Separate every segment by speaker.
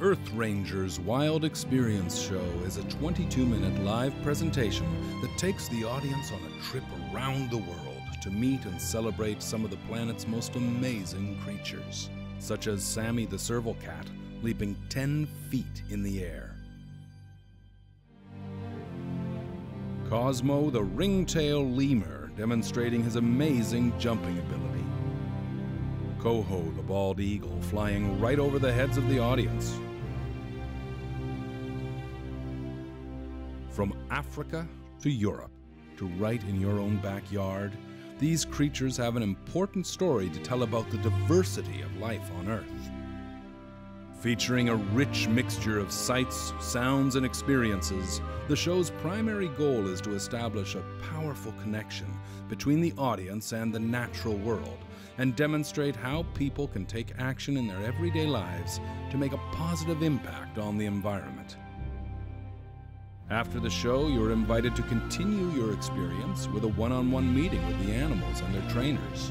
Speaker 1: Earth Rangers Wild Experience Show is a 22 minute live presentation that takes the audience on a trip around the world to meet and celebrate some of the planet's most amazing creatures, such as Sammy the serval cat, leaping 10 feet in the air. Cosmo the ringtail lemur, demonstrating his amazing jumping ability. Coho the bald eagle, flying right over the heads of the audience. From Africa to Europe, to right in your own backyard, these creatures have an important story to tell about the diversity of life on Earth. Featuring a rich mixture of sights, sounds, and experiences, the show's primary goal is to establish a powerful connection between the audience and the natural world and demonstrate how people can take action in their everyday lives to make a positive impact on the environment. After the show, you're invited to continue your experience with a one on one meeting with the animals and their trainers.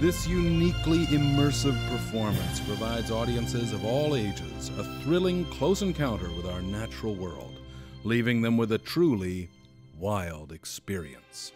Speaker 1: This uniquely immersive performance provides audiences of all ages a thrilling close encounter with our natural world, leaving them with a truly wild experience.